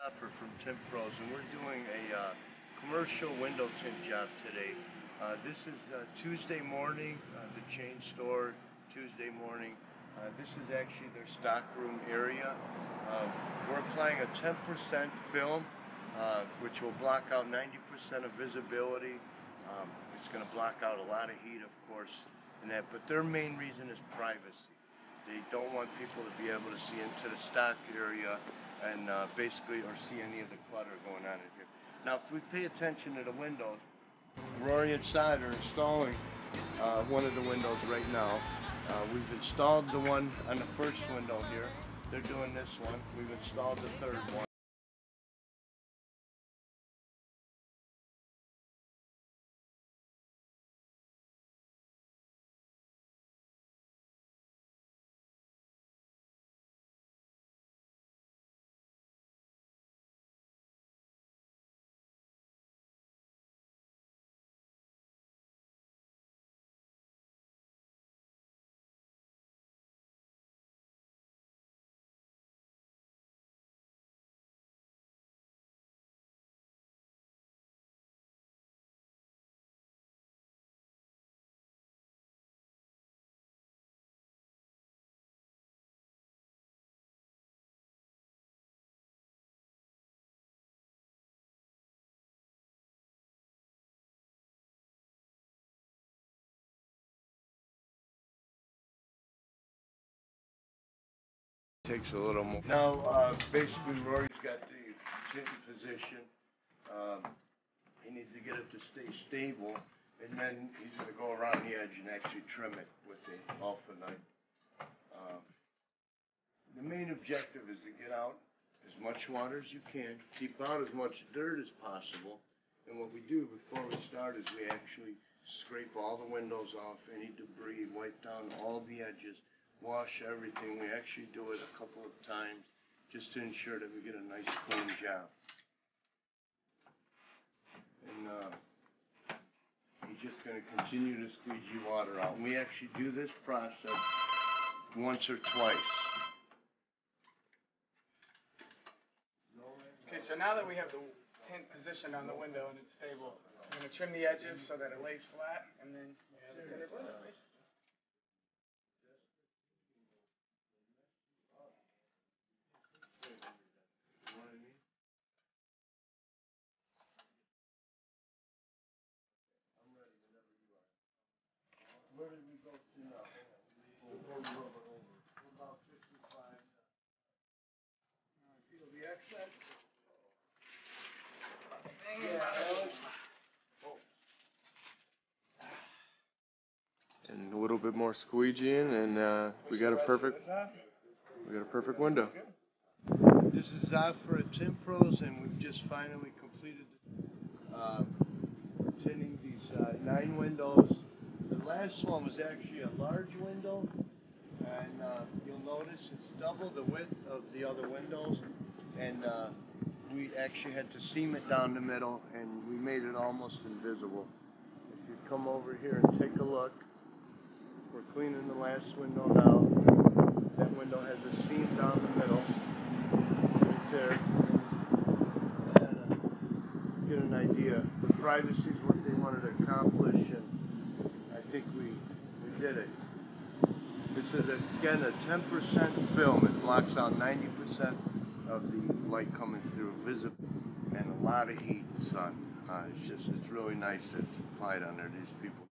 Hopper from Tint Pros, and we're doing a uh, commercial window tint job today. Uh, this is uh, Tuesday morning, uh, the chain store, Tuesday morning. Uh, this is actually their stockroom area. Uh, we're applying a 10% film, uh, which will block out 90% of visibility. Um, it's going to block out a lot of heat, of course, and that. But their main reason is privacy. They don't want people to be able to see into the stock area and uh, basically or see any of the clutter going on in here. Now, if we pay attention to the windows, Rory and Side are installing uh, one of the windows right now. Uh, we've installed the one on the first window here. They're doing this one. We've installed the third one. Takes a little more. Now, uh, basically, Rory's got the tint position. Um, he needs to get it to stay stable, and then he's gonna go around the edge and actually trim it with the Olfa knife. Um, the main objective is to get out as much water as you can, keep out as much dirt as possible, and what we do before we start is we actually scrape all the windows off, any debris, wipe down all the edges, wash everything. We actually do it a couple of times just to ensure that we get a nice clean job. And uh, he's just going to continue to squeegee water out. And we actually do this process once or twice. Okay, so now that we have the tint positioned on the window and it's stable, I'm gonna trim the edges so that it lays flat, and then we have a tinted window. You know what I mean? I'm ready whenever you are. Where did we go to now? We'll go over, over. We're about fifty-five. Alex. and a little bit more squeegeeing, and uh, we got a perfect, we got a perfect window. This is Zaf for Tint Pros, and we've just finally completed uh, tinting these uh, nine windows. The last one was actually a large window, and uh, you'll notice it's double the width of the other windows, and uh, we actually had to seam it down the middle, and we made it almost invisible. If you come over here and take a look, we're cleaning the last window now. That window has a seam down the middle right there. And, uh, get an idea. The privacy is what they wanted to accomplish, and I think we we did it. This is again a 10% film. It blocks out 90% of the light coming through, visible, and a lot of heat, and sun. Uh, it's just it's really nice to it on there. These people.